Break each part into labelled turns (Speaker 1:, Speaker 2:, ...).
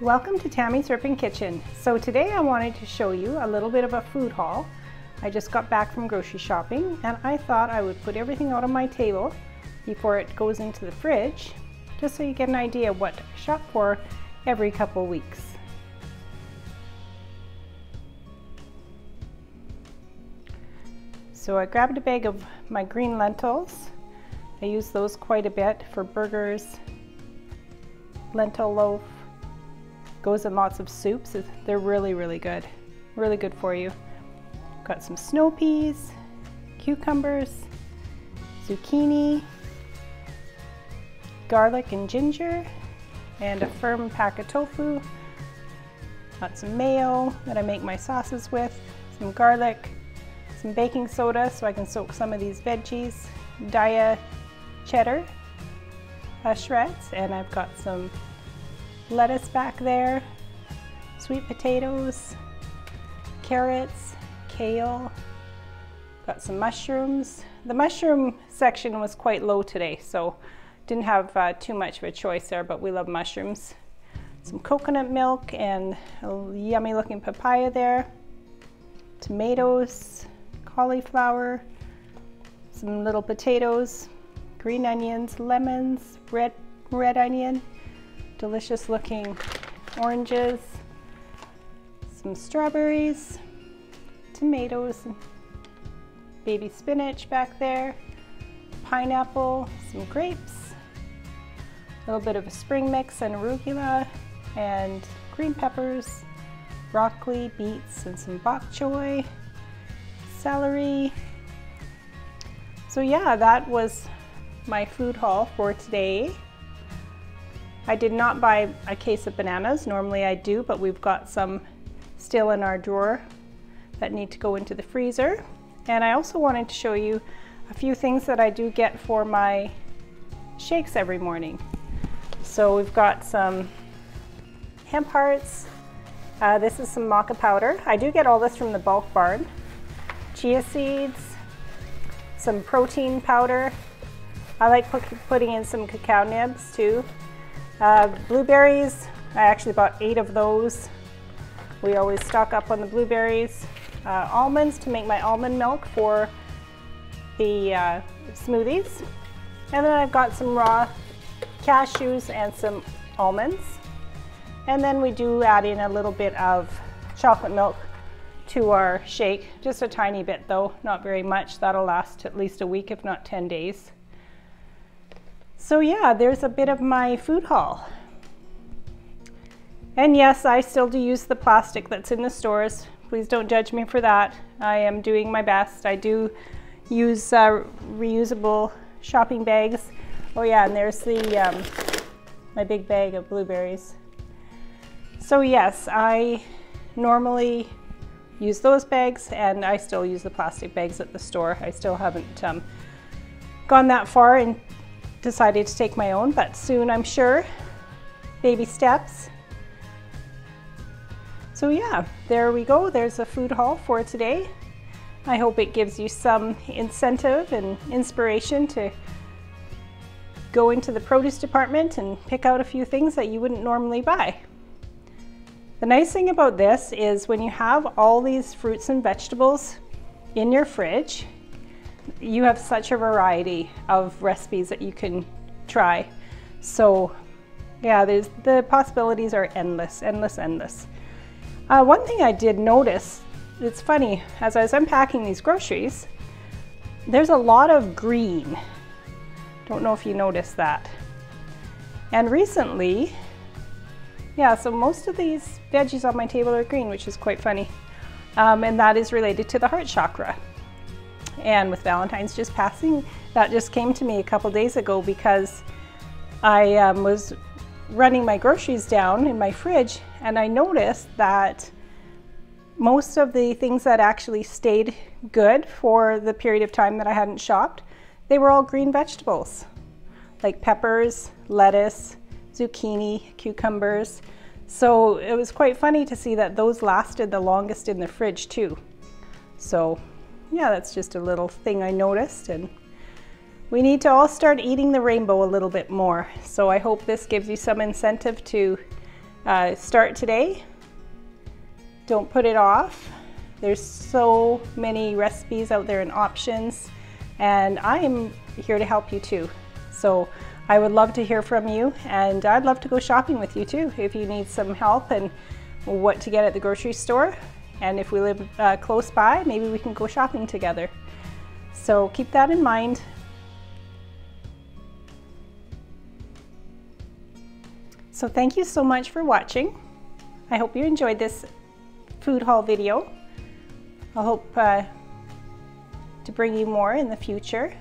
Speaker 1: Welcome to Tammy's Vegan Kitchen. So today I wanted to show you a little bit of a food haul. I just got back from grocery shopping and I thought I would put everything out on my table before it goes into the fridge just so you get an idea what to shop for every couple weeks. So I grabbed a bag of my green lentils. I use those quite a bit for burgers, lentil loaf, Goes in lots of soups. They're really, really good. Really good for you. Got some snow peas, cucumbers, zucchini, garlic and ginger, and a firm pack of tofu. Got some mayo that I make my sauces with, some garlic, some baking soda so I can soak some of these veggies, Daiya cheddar uh, shreds, and I've got some lettuce back there, sweet potatoes, carrots, kale, got some mushrooms. The mushroom section was quite low today, so didn't have uh, too much of a choice there, but we love mushrooms. Some coconut milk and a yummy looking papaya there. Tomatoes, cauliflower, some little potatoes, green onions, lemons, red, red onion, delicious looking oranges, some strawberries, tomatoes, baby spinach back there, pineapple, some grapes, a little bit of a spring mix and arugula, and green peppers, broccoli, beets, and some bok choy, celery. So yeah, that was my food haul for today. I did not buy a case of bananas. Normally I do, but we've got some still in our drawer that need to go into the freezer. And I also wanted to show you a few things that I do get for my shakes every morning. So we've got some hemp hearts. Uh, this is some maca powder. I do get all this from the bulk barn. Chia seeds, some protein powder. I like putting in some cacao nibs too. Uh, blueberries, I actually bought eight of those. We always stock up on the blueberries. Uh, almonds to make my almond milk for the uh, smoothies. And then I've got some raw cashews and some almonds. And then we do add in a little bit of chocolate milk to our shake, just a tiny bit though, not very much. That'll last at least a week, if not 10 days. So yeah, there's a bit of my food haul. And yes, I still do use the plastic that's in the stores. Please don't judge me for that. I am doing my best. I do use uh, reusable shopping bags. Oh yeah, and there's the um, my big bag of blueberries. So yes, I normally use those bags and I still use the plastic bags at the store. I still haven't um, gone that far and decided to take my own, but soon I'm sure. Baby steps. So yeah, there we go. There's a food haul for today. I hope it gives you some incentive and inspiration to go into the produce department and pick out a few things that you wouldn't normally buy. The nice thing about this is when you have all these fruits and vegetables in your fridge, you have such a variety of recipes that you can try. So yeah, there's, the possibilities are endless, endless, endless. Uh, one thing I did notice, it's funny, as I was unpacking these groceries, there's a lot of green. Don't know if you noticed that. And recently, yeah, so most of these veggies on my table are green, which is quite funny. Um, and that is related to the heart chakra. And with Valentine's just passing, that just came to me a couple days ago because I um, was running my groceries down in my fridge and I noticed that most of the things that actually stayed good for the period of time that I hadn't shopped, they were all green vegetables like peppers, lettuce, zucchini, cucumbers. So it was quite funny to see that those lasted the longest in the fridge too. So yeah, that's just a little thing I noticed and we need to all start eating the rainbow a little bit more. So I hope this gives you some incentive to Uh, start today. Don't put it off. There's so many recipes out there and options, and I am here to help you too. So I would love to hear from you, and I'd love to go shopping with you too if you need some help and what to get at the grocery store. And if we live uh, close by, maybe we can go shopping together. So keep that in mind. So thank you so much for watching. I hope you enjoyed this food haul video. I hope uh, to bring you more in the future.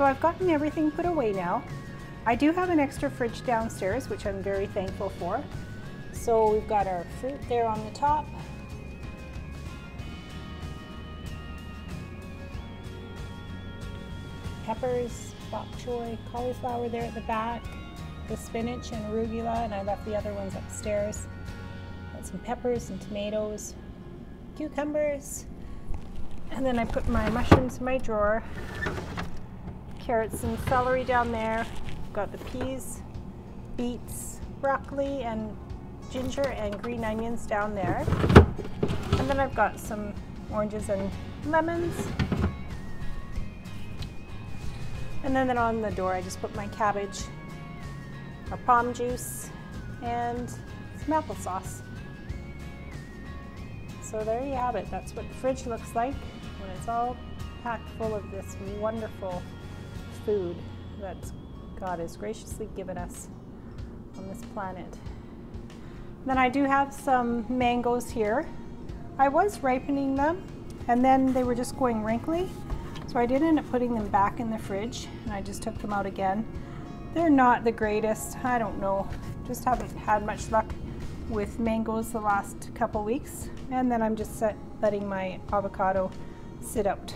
Speaker 1: So I've gotten everything put away now. I do have an extra fridge downstairs, which I'm very thankful for. So we've got our fruit there on the top. Peppers, bok choy, cauliflower there at the back, the spinach and arugula, and I left the other ones upstairs. Got some peppers and tomatoes, cucumbers, and then I put my mushrooms in my drawer carrots and celery down there. Got the peas, beets, broccoli, and ginger and green onions down there. And then I've got some oranges and lemons. And then, on the door I just put my cabbage, a palm juice, and some applesauce. So there you have it. That's what the fridge looks like when it's all packed full of this wonderful food that God has graciously given us on this planet. Then I do have some mangoes here. I was ripening them and then they were just going wrinkly. So I did end up putting them back in the fridge and I just took them out again. They're not the greatest, I don't know. Just haven't had much luck with mangoes the last couple weeks. And then I'm just set, letting my avocado sit out.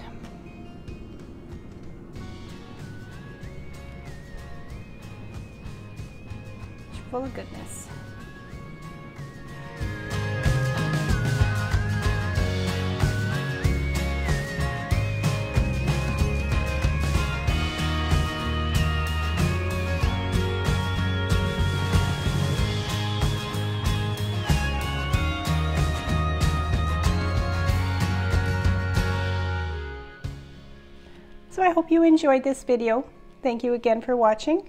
Speaker 1: Full of goodness. So I hope you enjoyed this video. Thank you again for watching